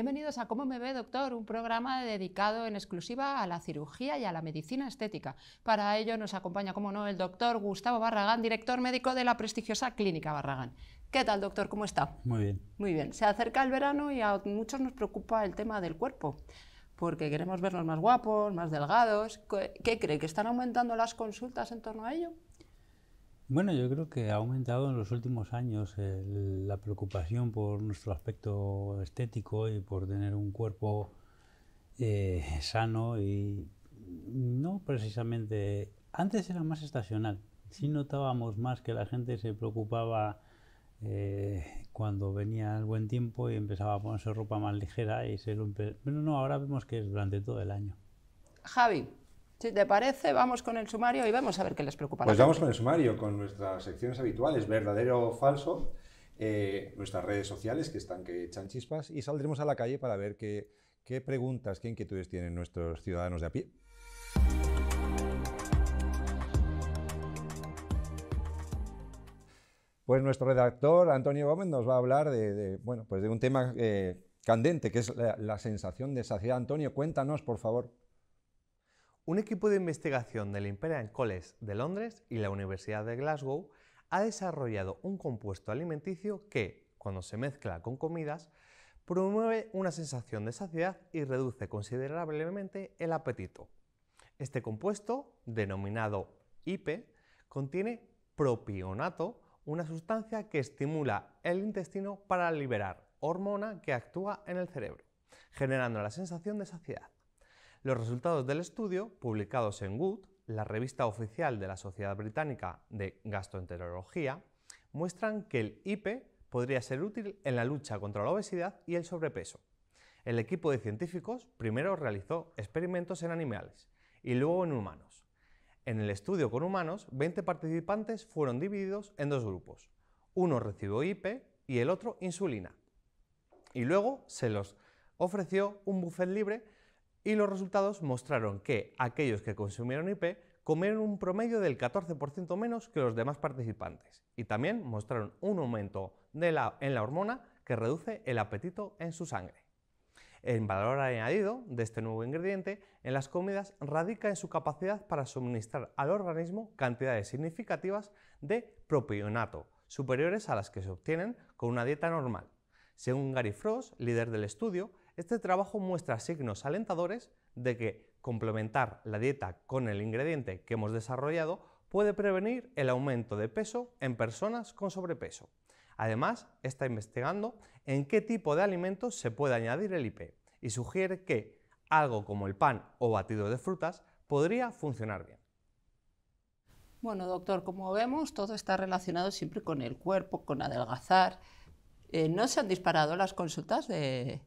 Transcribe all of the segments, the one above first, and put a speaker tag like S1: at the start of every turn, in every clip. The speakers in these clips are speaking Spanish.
S1: Bienvenidos a Cómo me ve, doctor, un programa dedicado en exclusiva a la cirugía y a la medicina estética. Para ello nos acompaña, como no, el doctor Gustavo Barragán, director médico de la prestigiosa Clínica Barragán. ¿Qué tal, doctor? ¿Cómo está?
S2: Muy bien.
S1: Muy bien. Se acerca el verano y a muchos nos preocupa el tema del cuerpo, porque queremos vernos más guapos, más delgados. ¿Qué cree? ¿Que están aumentando las consultas en torno a ello?
S2: Bueno, yo creo que ha aumentado en los últimos años la preocupación por nuestro aspecto estético y por tener un cuerpo eh, sano y no precisamente... Antes era más estacional, sí notábamos más que la gente se preocupaba eh, cuando venía el buen tiempo y empezaba a ponerse ropa más ligera y se lo... Pero no, ahora vemos que es durante todo el año.
S1: Javi, si te parece, vamos con el sumario y vamos a ver qué les preocupa.
S3: Pues vamos con el sumario, con nuestras secciones habituales, verdadero o falso, eh, nuestras redes sociales que están que echan chispas y saldremos a la calle para ver qué, qué preguntas, qué inquietudes tienen nuestros ciudadanos de a pie. Pues nuestro redactor Antonio Gómez nos va a hablar de, bueno, pues de un tema eh, candente, que es la, la sensación de saciedad. Antonio, cuéntanos, por favor.
S4: Un equipo de investigación del Imperial College de Londres y la Universidad de Glasgow ha desarrollado un compuesto alimenticio que, cuando se mezcla con comidas, promueve una sensación de saciedad y reduce considerablemente el apetito. Este compuesto, denominado IP, contiene propionato, una sustancia que estimula el intestino para liberar hormona que actúa en el cerebro, generando la sensación de saciedad. Los resultados del estudio, publicados en Good, la revista oficial de la Sociedad Británica de Gastroenterología, muestran que el IP podría ser útil en la lucha contra la obesidad y el sobrepeso. El equipo de científicos primero realizó experimentos en animales y luego en humanos. En el estudio con humanos, 20 participantes fueron divididos en dos grupos. Uno recibió IP y el otro insulina. Y luego se los ofreció un buffet libre y los resultados mostraron que aquellos que consumieron IP comieron un promedio del 14% menos que los demás participantes y también mostraron un aumento en la hormona que reduce el apetito en su sangre. El valor añadido de este nuevo ingrediente en las comidas radica en su capacidad para suministrar al organismo cantidades significativas de propionato, superiores a las que se obtienen con una dieta normal. Según Gary Frost, líder del estudio, este trabajo muestra signos alentadores de que complementar la dieta con el ingrediente que hemos desarrollado puede prevenir el aumento de peso en personas con sobrepeso. Además, está investigando en qué tipo de alimentos se puede añadir el IP y sugiere que algo como el pan o batido de frutas podría funcionar bien.
S1: Bueno, doctor, como vemos, todo está relacionado siempre con el cuerpo, con adelgazar. Eh, ¿No se han disparado las consultas de,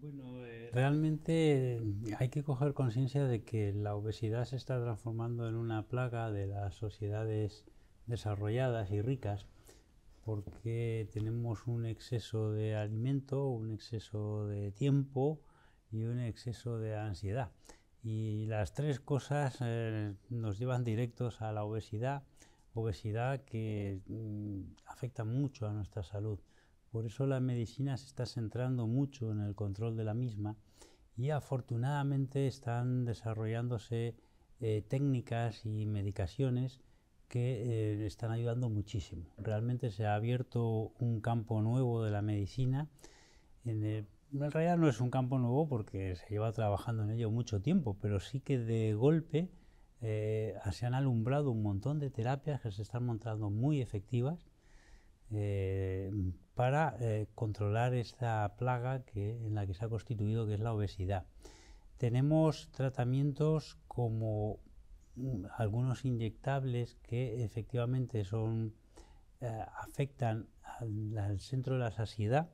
S2: bueno, eh, realmente hay que coger conciencia de que la obesidad se está transformando en una plaga de las sociedades desarrolladas y ricas porque tenemos un exceso de alimento, un exceso de tiempo y un exceso de ansiedad. Y las tres cosas eh, nos llevan directos a la obesidad, obesidad que mm, afecta mucho a nuestra salud. Por eso la medicina se está centrando mucho en el control de la misma y afortunadamente están desarrollándose eh, técnicas y medicaciones que eh, están ayudando muchísimo. Realmente se ha abierto un campo nuevo de la medicina. En, realidad no es un campo nuevo porque se lleva trabajando en ello mucho tiempo, pero sí que de golpe eh, se han alumbrado un montón de terapias que se están mostrando muy efectivas eh, para eh, controlar esta plaga que, en la que se ha constituido, que es la obesidad. Tenemos tratamientos como mm, algunos inyectables que efectivamente son, eh, afectan al, centro de la saciedad.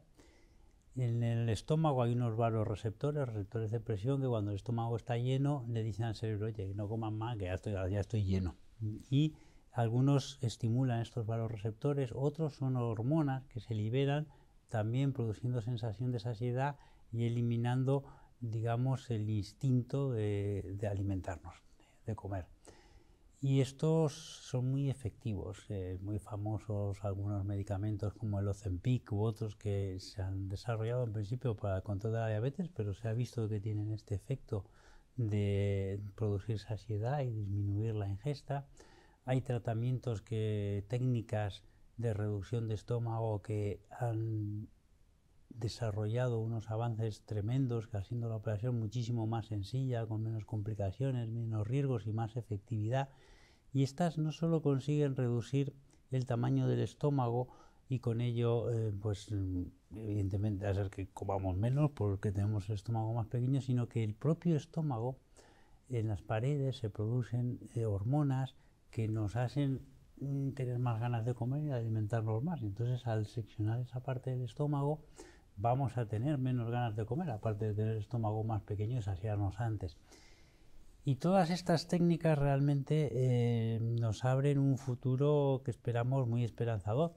S2: En el estómago hay unos receptores, receptores de presión, que cuando el estómago está lleno le dicen al cerebro, oye, no coman más, que ya estoy, ya estoy lleno. Y algunos estimulan estos receptores, otros son hormonas que se liberan también produciendo sensación de saciedad y eliminando, digamos, el instinto de, alimentarnos, de comer. Y estos son muy efectivos, eh, muy famosos algunos medicamentos como el Ozempic u otros que se han desarrollado en principio para el control de la diabetes, pero se ha visto que tienen este efecto de producir saciedad y disminuir la ingesta. Hay tratamientos que técnicas de reducción de estómago que han desarrollado unos avances tremendos, que haciendo la operación muchísimo más sencilla, con menos complicaciones, menos riesgos y más efectividad. Y estas no solo consiguen reducir el tamaño del estómago y con ello, eh, pues evidentemente hacer que comamos menos porque tenemos el estómago más pequeño, sino que el propio estómago, en las paredes se producen eh, hormonas que nos hacen mm, tener más ganas de comer y alimentarnos más. Entonces, al seccionar esa parte del estómago, vamos a tener menos ganas de comer, aparte de tener el estómago más pequeño y saciarnos antes. Y todas estas técnicas realmente eh, nos abren un futuro que esperamos muy esperanzador,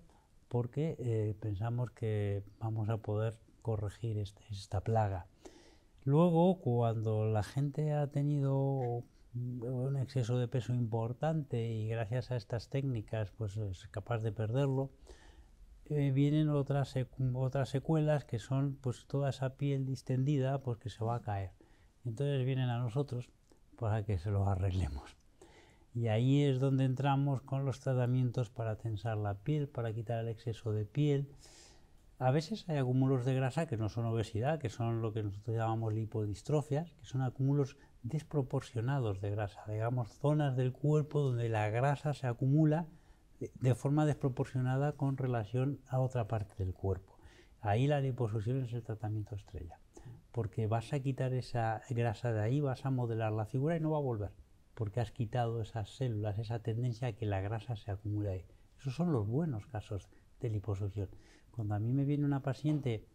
S2: porque eh, pensamos que vamos a poder corregir este, esta plaga. Luego, cuando la gente ha tenido un exceso de peso importante y gracias a estas técnicas pues es capaz de perderlo, eh, vienen otras, otras secuelas que son pues toda esa piel distendida pues que se va a caer. Entonces vienen a nosotros para que se lo arreglemos. Y ahí es donde entramos con los tratamientos para tensar la piel, para quitar el exceso de piel. A veces hay acúmulos de grasa que no son obesidad, que son lo que nosotros llamamos lipodistrofias, que son acúmulos desproporcionados de grasa, digamos zonas del cuerpo donde la grasa se acumula de forma desproporcionada con relación a otra parte del cuerpo. Ahí la liposucción es el tratamiento estrella, porque vas a quitar esa grasa de ahí, vas a modelar la figura y no va a volver, porque has quitado esas células, esa tendencia a que la grasa se acumule ahí. Esos son los buenos casos de liposucción. Cuando a mí me viene una paciente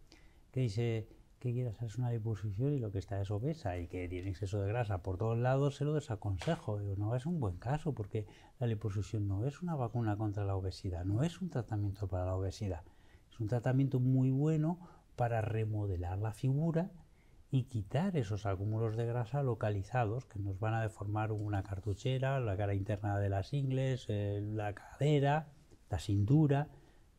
S2: que dice, que quiere hacerse una liposucción y lo que está es obesa y que tiene exceso de grasa por todos lados, se lo desaconsejo. No es un buen caso porque la liposucción no es una vacuna contra la obesidad, no es un tratamiento para la obesidad. Es un tratamiento muy bueno para remodelar la figura y quitar esos acúmulos de grasa localizados que nos van a deformar una cartuchera, la cara interna de las ingles, eh, la cadera, la cintura.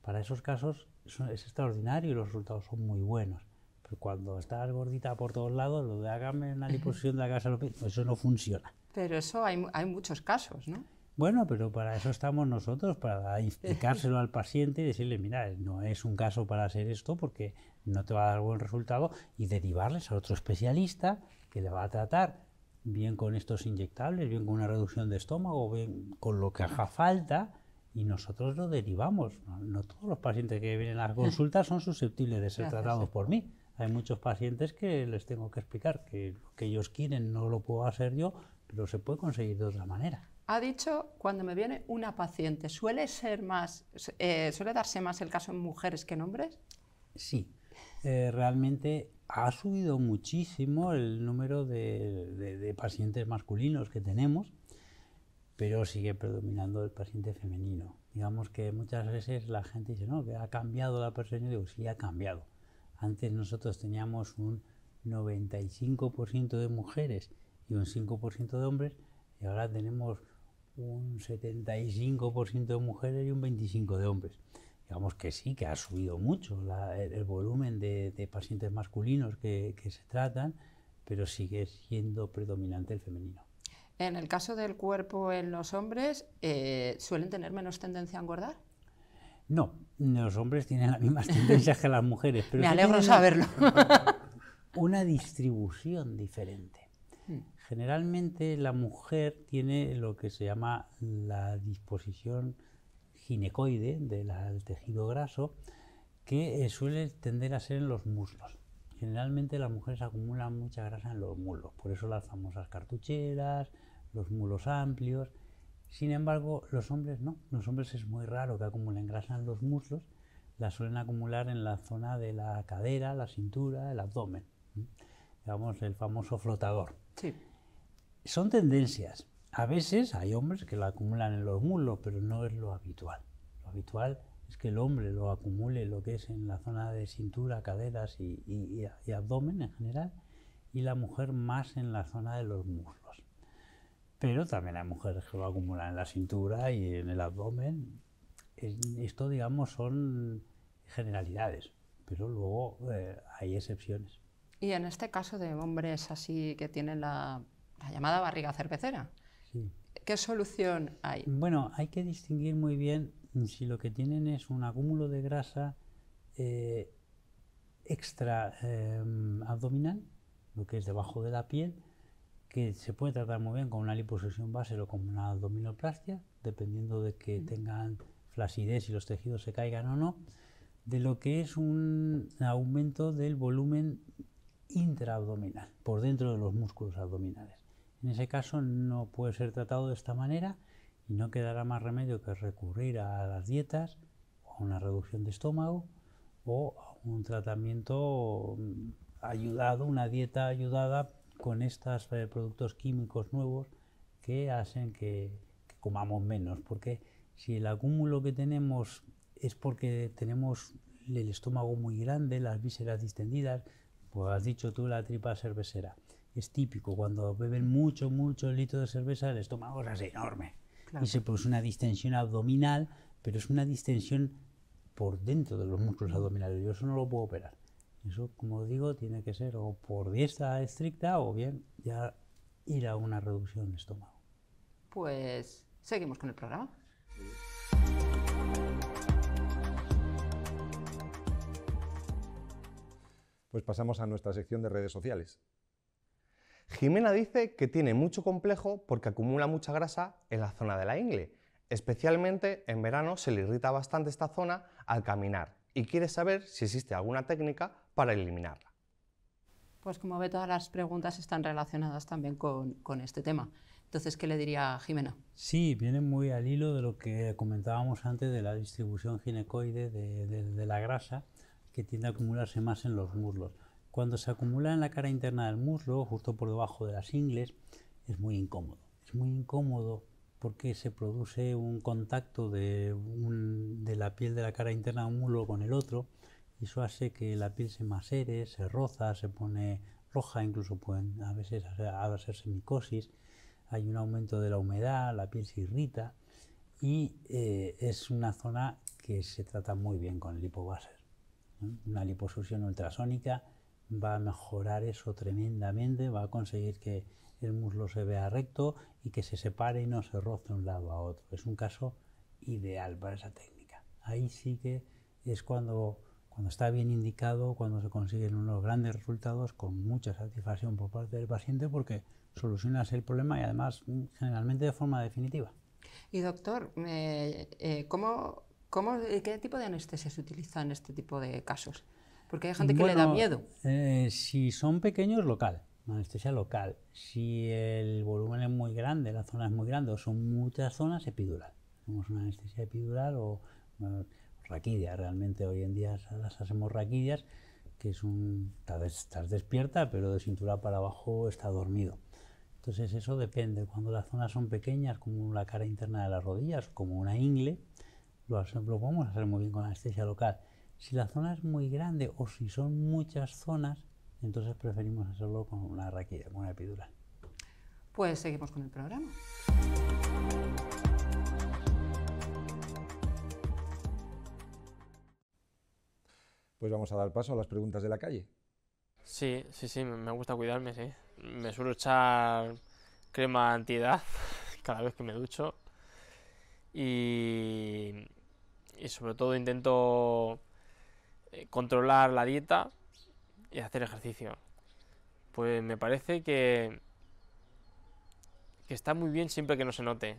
S2: Para esos casos es extraordinario y los resultados son muy buenos. Pero cuando estás gordita por todos lados, lo de hágame una liposucción de la casa, eso no funciona.
S1: Pero eso hay, hay muchos casos, ¿no?
S2: Bueno, pero para eso estamos nosotros, para explicárselo al paciente y decirle, mira, no es un caso para hacer esto porque no te va a dar buen resultado y derivarles a otro especialista que le va a tratar bien con estos inyectables, bien con una reducción de estómago, bien con lo que haga falta y nosotros lo derivamos. No, todos los pacientes que vienen a la consulta son susceptibles de ser tratados por mí. Hay muchos pacientes que les tengo que explicar que lo que ellos quieren no lo puedo hacer yo, pero se puede conseguir de otra manera.
S1: Ha dicho cuando me viene una paciente, ¿suele ser más, eh, suele darse más el caso en mujeres que en hombres?
S2: Sí, eh, realmente ha subido muchísimo el número de, pacientes masculinos que tenemos, pero sigue predominando el paciente femenino. Digamos que muchas veces la gente dice, no, que ha cambiado la persona, digo, sí, ha cambiado antes nosotros teníamos un 95% de mujeres y un 5% de hombres y ahora tenemos un 75% de mujeres y un 25% de hombres. Digamos que sí, que ha subido mucho el, volumen de, pacientes masculinos que, se tratan, pero sigue siendo predominante el femenino.
S1: En el caso del cuerpo en los hombres, eh, ¿suelen tener menos tendencia a engordar?
S2: No, los hombres tienen las mismas tendencias que las mujeres.
S1: Pero Me alegro saberlo.
S2: Una distribución diferente. Hmm. Generalmente la mujer tiene lo que se llama la disposición ginecoide del tejido graso, que eh, suele tender a ser en los muslos. Generalmente las mujeres acumulan mucha grasa en los muslos, por eso las famosas cartucheras, los mulos amplios. Sin embargo, los hombres no. Los hombres es muy raro que acumulen grasa en los muslos. La suelen acumular en la zona de la cadera, la cintura, el abdomen. Digamos, el famoso flotador.
S1: Sí.
S2: Son tendencias. A veces hay hombres que la acumulan en los muslos, pero no es lo habitual. Lo habitual es que el hombre lo acumule lo que es en la zona de cintura, caderas y abdomen en general, y la mujer más en la zona de los muslos. Pero también hay mujeres que lo acumulan en la cintura y en el abdomen. Esto, digamos, son generalidades, pero luego eh, hay excepciones.
S1: Y en este caso de hombres así que tienen la, llamada barriga cervecera, ¿qué solución hay?
S2: Bueno, hay que distinguir muy bien si lo que tienen es un acúmulo de grasa eh, extra em, abdominal, lo que es debajo de la piel, que se puede tratar muy bien con una liposucción base o con una abdominoplastia, dependiendo de que tengan flacidez y los tejidos se caigan o no, de lo que es un aumento del volumen intraabdominal, por dentro de los músculos abdominales. En ese caso no puede ser tratado de esta manera y no quedará más remedio que recurrir a las dietas o a una reducción de estómago o a un tratamiento mm, ayudado, una dieta ayudada con estos eh, productos químicos nuevos que hacen que, que, comamos menos. Porque si el acúmulo que tenemos es porque tenemos el estómago muy grande, las vísceras distendidas, pues has dicho tú la tripa cervecera. Es típico, cuando beben mucho, mucho litro de cerveza, el estómago es enorme. Y se produce una distensión abdominal, pero es una distensión por dentro de los músculos abdominales. Yo eso no lo puedo operar. Eso, como digo, tiene que ser o por dieta estricta o bien ya ir a una reducción de estómago.
S1: Pues seguimos con el programa.
S3: Pues pasamos a nuestra sección de redes sociales.
S4: Jimena dice que tiene mucho complejo porque acumula mucha grasa en la zona de la ingle. Especialmente en verano se le irrita bastante esta zona al caminar y quiere saber si existe alguna técnica para eliminarla.
S1: Pues como ve, todas las preguntas están relacionadas también con, este tema. Entonces, ¿qué le diría a Jimena?
S2: Sí, viene muy al hilo de lo que comentábamos antes de la distribución ginecoide de la grasa, que tiende a acumularse más en los muslos. Cuando se acumula en la cara interna del muslo, justo por debajo de las ingles, es muy incómodo. Es muy incómodo porque se produce un contacto de, la piel de la cara interna de un muslo con el otro y eso hace que la piel se macere, se roza, se pone roja, incluso pueden a veces hacerse micosis, hay un aumento de la humedad, la piel se irrita y eh, es una zona que se trata muy bien con el lipobaser. Una liposucción ultrasónica va a mejorar eso tremendamente, va a conseguir que el muslo se vea recto y que se separe y no se roce de un lado a otro. Es un caso ideal para esa técnica. Ahí sí que es cuando, cuando está bien indicado, cuando se consiguen unos grandes resultados con mucha satisfacción por parte del paciente porque solucionas el problema y además mm, generalmente de forma definitiva.
S1: Y doctor, eh, ¿cómo, cómo, ¿qué tipo de anestesia se utiliza en este tipo de casos? Porque hay gente que le da miedo.
S2: Eh, si son pequeños, local, anestesia local. Si el volumen es muy grande, la zona es muy grande o son muchas zonas, epidural. Hacemos una anestesia epidural o raquidia. Realmente hoy en día las hacemos raquidias, que es un. Estás despierta, pero de cintura para abajo está dormido. Entonces eso depende. Cuando las zonas son pequeñas, como la cara interna de las rodillas, como una ingle, lo, lo podemos hacer muy bien con anestesia local. Si la zona es muy grande o si son muchas zonas, entonces preferimos hacerlo con una raquilla, con una epidural.
S1: Pues seguimos con el programa.
S3: Pues vamos a dar paso a las preguntas de la calle.
S5: Sí, sí, sí, me gusta cuidarme, sí. Me suelo echar crema antiedad cada vez que me ducho. Y, y sobre todo intento eh, controlar la dieta y hacer ejercicio. Pues me parece que, que está muy bien siempre que no se note.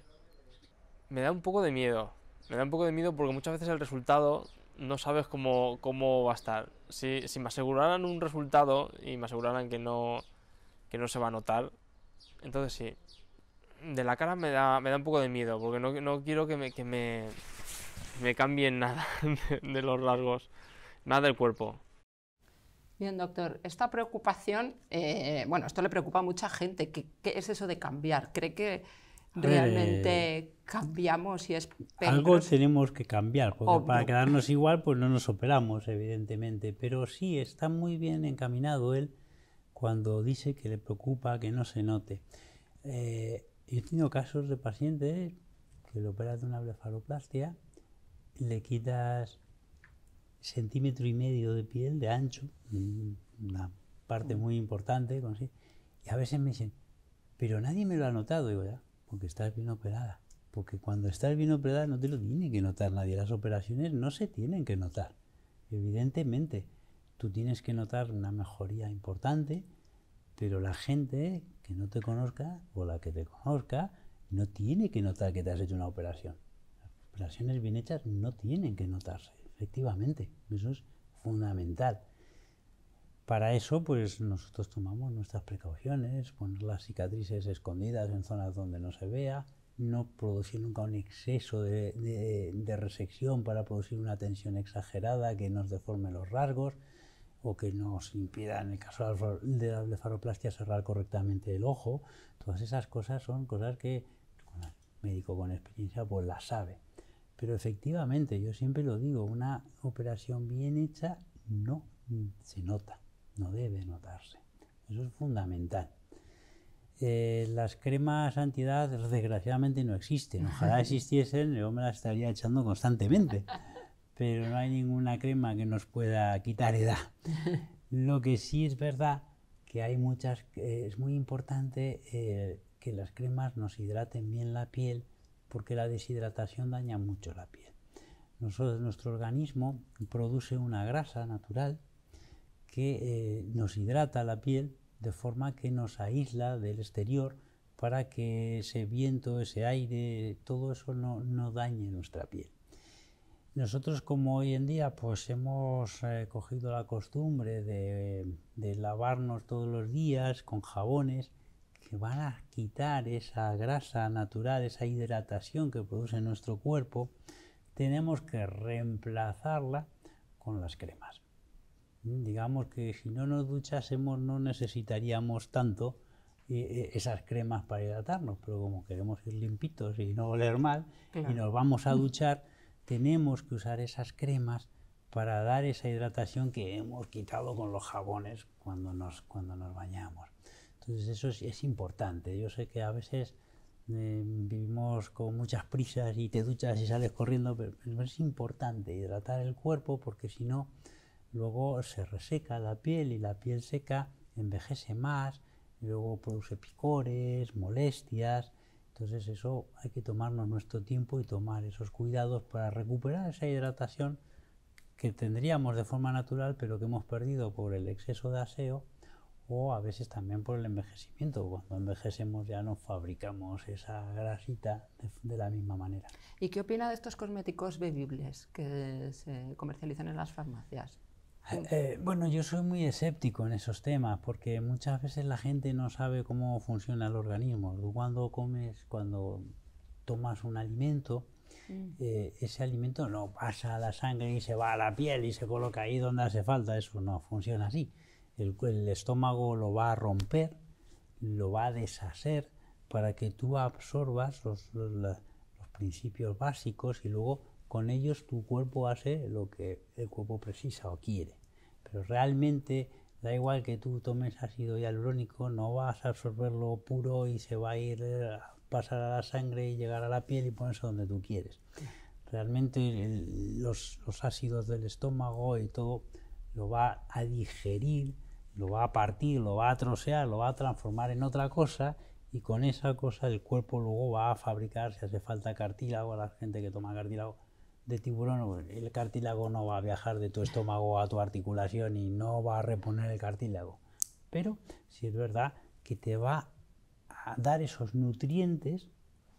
S5: Me da un poco de miedo. Me da un poco de miedo porque muchas veces el resultado no sabes cómo, cómo va a estar. Si, si, me aseguraran un resultado y me aseguraran que no, que no se va a notar, entonces sí. De la cara me da, me da un poco de miedo porque no, no quiero que me, que me, me cambien nada de los rasgos nada del cuerpo.
S1: Bien, doctor, esta preocupación, eh, bueno, esto le preocupa a mucha gente. ¿Qué, es eso de cambiar? ¿Cree que realmente eh, cambiamos y es
S2: Algo tenemos que cambiar, porque para quedarnos igual, pues no nos operamos, evidentemente. Pero sí, está muy bien encaminado él cuando dice que le preocupa que no se note. Eh, he tenido casos de pacientes que le operas de una blefaroplastia, le quitas centímetro y medio de piel de ancho, una parte muy importante, y a veces me dicen, pero nadie me lo ha notado, digo ya, porque estás bien operada. Porque cuando estás bien operada no te lo tiene que notar nadie. Las operaciones no se tienen que notar. Evidentemente, tú tienes que notar una mejoría importante, pero la gente que no te conozca o la que te conozca no tiene que notar que te has hecho una operación. Las operaciones bien hechas no tienen que notarse, efectivamente. Eso es fundamental. Para eso, pues nosotros tomamos nuestras precauciones, poner las cicatrices escondidas en zonas donde no se vea, no producir nunca un exceso de, resección para producir una tensión exagerada que nos deforme los rasgos o que nos impida, en el caso de la blefaroplastia, cerrar correctamente el ojo. Todas esas cosas son cosas que el médico con experiencia pues las sabe. Pero efectivamente, yo siempre lo digo, una operación bien hecha no se nota no debe notarse. Eso es fundamental. Eh, las cremas antiedad desgraciadamente no existen. Ojalá existiesen, yo me las estaría echando constantemente. Pero no hay ninguna crema que nos pueda quitar edad. Lo que sí es verdad que hay muchas, es muy importante eh, que las cremas nos hidraten bien la piel porque la deshidratación daña mucho la piel. nuestro organismo produce una grasa natural que eh, nos hidrata la piel de forma que nos aísla del exterior para que ese viento, ese aire, todo eso no, dañe nuestra piel. Nosotros como hoy en día pues hemos eh, cogido la costumbre de, lavarnos todos los días con jabones que van a quitar esa grasa natural, esa hidratación que produce nuestro cuerpo, tenemos que reemplazarla con las cremas. Digamos que si no nos duchásemos no necesitaríamos tanto eh, eh, esas cremas para hidratarnos, pero como queremos ir limpitos y no oler mal y nos vamos a duchar, tenemos que usar esas cremas para dar esa hidratación que hemos quitado con los jabones cuando nos, cuando nos bañamos. Entonces eso es, importante. Yo sé que a veces eh, vivimos con muchas prisas y te duchas y sales corriendo, pero es importante hidratar el cuerpo porque si no luego se reseca la piel y la piel seca envejece más, luego produce picores, molestias. Entonces eso hay que tomarnos nuestro tiempo y tomar esos cuidados para recuperar esa hidratación que tendríamos de forma natural, pero que hemos perdido por el exceso de aseo o a veces también por el envejecimiento. Cuando envejecemos ya no fabricamos esa grasita de, la misma manera.
S1: ¿Y qué opina de estos cosméticos bebibles que se comercializan en las farmacias?
S2: Eh, bueno, yo soy muy escéptico en esos temas porque muchas veces la gente no sabe cómo funciona el organismo. cuando comes, cuando tomas un alimento, mm. eh, ese alimento no pasa a la sangre y se va a la piel y se coloca ahí donde hace falta. Eso no funciona así. El, estómago lo va a romper, lo va a deshacer para que tú absorbas los principios básicos y luego con ellos tu cuerpo hace lo que el cuerpo precisa o quiere. Pero realmente da igual que tú tomes ácido hialurónico, no vas a absorberlo puro y se va a ir a eh, pasar a la sangre y llegar a la piel y ponerse donde tú quieres. Realmente los ácidos del estómago y todo lo va a digerir, lo va a partir, lo va a trocear, lo va a transformar en otra cosa y con esa cosa el cuerpo luego va a fabricar, si hace falta cartílago, a la gente que toma cartílago, de tiburón, el cartílago no va a viajar de tu estómago a tu articulación y no va a reponer el cartílago. Pero si es verdad que te va a dar esos nutrientes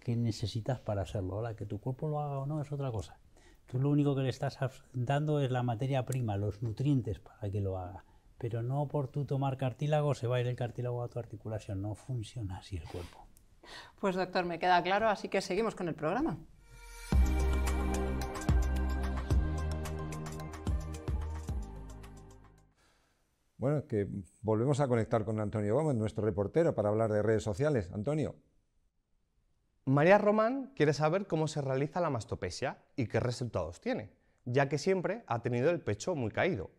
S2: que necesitas para hacerlo. Ahora, que tu cuerpo lo haga o no es otra cosa. Tú lo único que le estás dando es la materia prima, los nutrientes para que lo haga. Pero no por tú tomar cartílago se va a ir el cartílago a tu articulación. No funciona así el cuerpo.
S1: Pues doctor, me queda claro, así que seguimos con el programa.
S3: Bueno, que volvemos a conectar con Antonio Gómez, nuestro reportero, para hablar de redes sociales. Antonio.
S4: María Román quiere saber cómo se realiza la mastopesia y qué resultados tiene, ya que siempre ha tenido el pecho muy caído.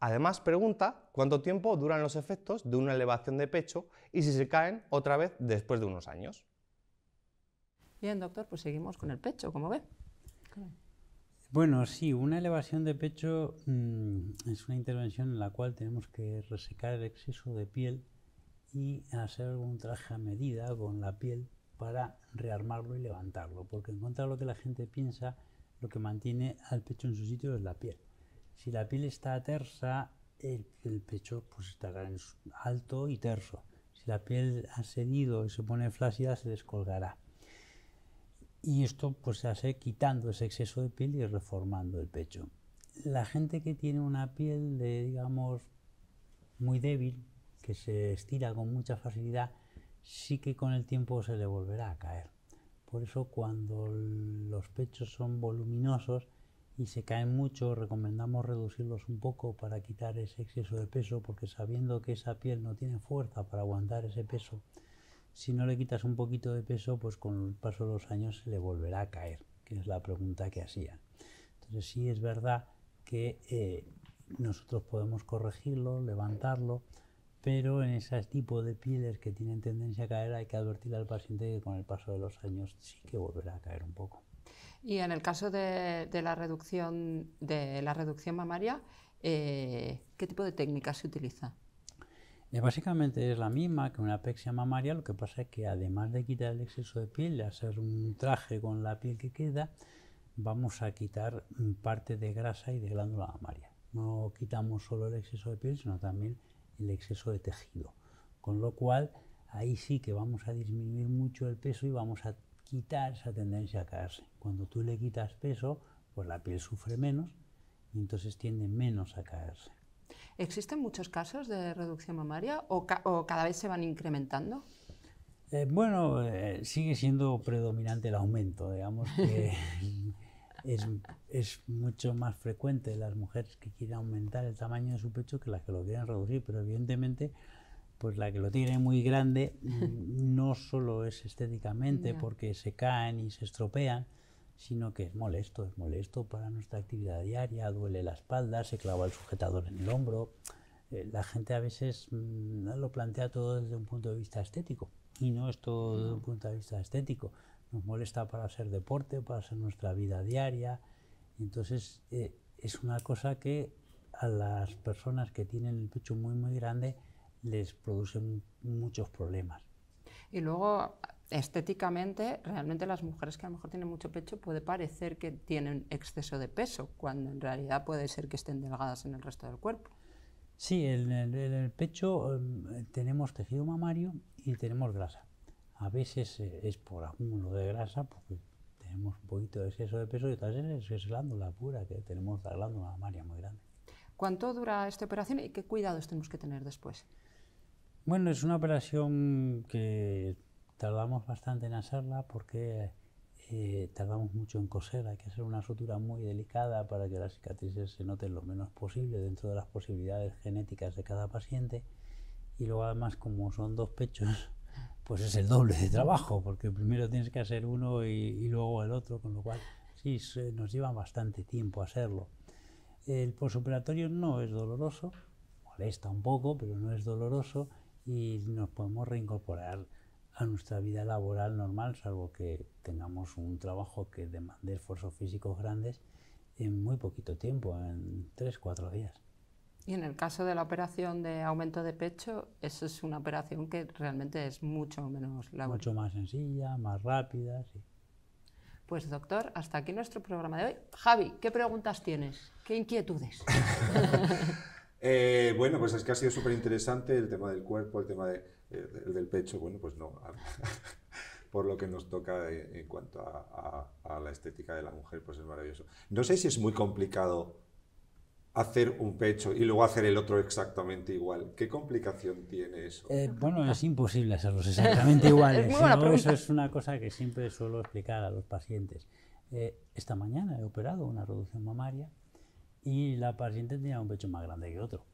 S4: Además pregunta cuánto tiempo duran los efectos de una elevación de pecho y si se caen otra vez después de unos años.
S1: Bien, doctor, pues seguimos con el pecho, como ve.
S2: Bueno, sí, una elevación de pecho mm, es una intervención en la cual tenemos que resecar el exceso de piel y hacer un traje a medida con la piel para rearmarlo y levantarlo, porque en contra de lo que la gente piensa, lo que mantiene al pecho en su sitio es la piel. Si la piel está tersa, el, pecho pues estará en alto y terso. Si la piel ha cedido y se pone flácida, se descolgará. Y esto pues se hace quitando ese exceso de piel y reformando el pecho. La gente que tiene una piel de, digamos, muy débil, que se estira con mucha facilidad, sí que con el tiempo se le volverá a caer. Por eso cuando los pechos son voluminosos y se caen mucho, recomendamos reducirlos un poco para quitar ese exceso de peso, porque sabiendo que esa piel no tiene fuerza para aguantar ese peso, si no le quitas un poquito de peso, pues con el paso de los años se le volverá a caer, que es la pregunta que hacían. Entonces sí es verdad que eh, nosotros podemos corregirlo, levantarlo, pero en ese tipo de pieles que tienen tendencia a caer hay que advertir al paciente que con el paso de los años sí que volverá a caer un poco.
S1: Y en el caso de, de la reducción de la reducción mamaria, eh, ¿qué tipo de técnica se utiliza?
S2: Eh, básicamente es la misma que una apexia mamaria, lo que pasa es que además de quitar el exceso de piel hacer un traje con la piel que queda, vamos a quitar parte de grasa y de glándula mamaria. No quitamos solo el exceso de piel, sino también el exceso de tejido. Con lo cual, ahí sí que vamos a disminuir mucho el peso y vamos a quitar esa tendencia a caerse. Cuando tú le quitas peso, pues la piel sufre menos y entonces tiende menos a caerse.
S1: ¿Existen muchos casos de reducción mamaria o, ca- o cada vez se van incrementando?
S2: Eh, bueno, eh, sigue siendo predominante el aumento, digamos que es, es mucho más frecuente las mujeres que quieren aumentar el tamaño de su pecho que las que lo quieren reducir, pero evidentemente pues la que lo tiene muy grande no solo es estéticamente porque se caen y se estropean, sino que es molesto, es molesto para nuestra actividad diaria, duele la espalda, se clava el sujetador en el hombro. Eh, la gente a veces mm, lo plantea todo desde un punto de vista estético y no es todo desde un punto de vista estético. Nos molesta para hacer deporte, para hacer nuestra vida diaria. Entonces eh, es una cosa que a las personas que tienen el pecho muy muy grande les produce mu- muchos problemas.
S1: Y luego, estéticamente, realmente las mujeres que a lo mejor tienen mucho pecho puede parecer que tienen exceso de peso, cuando en realidad puede ser que estén delgadas en el resto del cuerpo.
S2: Sí, en el, en el pecho em, tenemos tejido mamario y tenemos grasa. A veces eh, es por acúmulo de grasa, porque tenemos un poquito de exceso de peso, y otras veces es glándula pura, que tenemos la glándula mamaria muy grande.
S1: ¿Cuánto dura esta operación y qué cuidados tenemos que tener después?
S2: Bueno, es una operación que tardamos bastante en hacerla porque eh, tardamos mucho en coser. Hay que hacer una sutura muy delicada para que las cicatrices se noten lo menos posible dentro de las posibilidades genéticas de cada paciente. Y luego además como son dos pechos, pues es el doble de trabajo, porque primero tienes que hacer uno y, luego el otro, con lo cual sí, nos lleva bastante tiempo hacerlo. El posoperatorio no es doloroso, molesta un poco, pero no es doloroso y nos podemos reincorporar a nuestra vida laboral normal, salvo que tengamos un trabajo que demande esfuerzos físicos grandes en muy poquito tiempo, en 3-4 días.
S1: Y en el caso de la operación de aumento de pecho, eso es una operación que realmente es mucho menos laboriosa.
S2: Mucho más sencilla, más rápida. sí.
S1: Pues doctor, hasta aquí nuestro programa de hoy. Javi, ¿qué preguntas tienes? ¿Qué inquietudes?
S3: Eh, bueno, pues es que ha sido súper interesante el tema del cuerpo, el tema de, eh, el del pecho, bueno, pues no, por lo que nos toca en, en cuanto a, a- a la estética de la mujer, pues es maravilloso. No sé si es muy complicado hacer un pecho y luego hacer el otro exactamente igual. ¿Qué complicación tiene eso?
S2: Eh, bueno, es imposible hacerlos exactamente iguales.
S1: pregunta.
S2: Eso es una cosa que siempre suelo explicar a los pacientes. Eh, esta mañana he operado una reducción mamaria y la paciente tenía un pecho más grande que otro.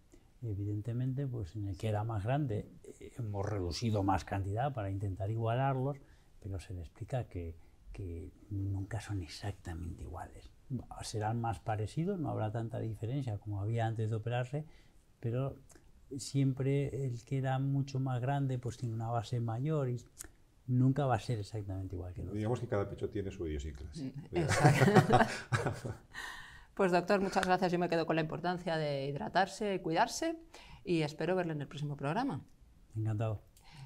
S2: Evidentemente, pues en el que era más grande eh, hemos reducido más cantidad para intentar igualarlos, pero se le explica que, que nunca son exactamente iguales. Serán más parecidos, no habrá tanta diferencia como había antes de operarse, pero siempre el que era mucho más grande pues tiene una base mayor y nunca va a ser exactamente igual que el otro.
S3: Digamos que cada pecho tiene su idiosincrasia.
S1: Exacto. Pues doctor, muchas gracias. Yo me quedo con la importancia de hidratarse y cuidarse y espero verle en el próximo programa.
S2: Encantado.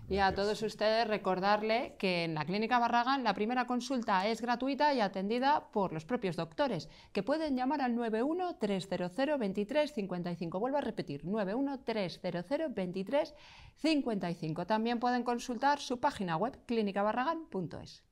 S1: Y a todos ustedes recordarle que en la Clínica Barragán la primera consulta es gratuita y atendida por los propios doctores, que pueden llamar al 91 300 23 55. Vuelvo a repetir, 91 300 23 55. También pueden consultar su página web clínicabarragán.es.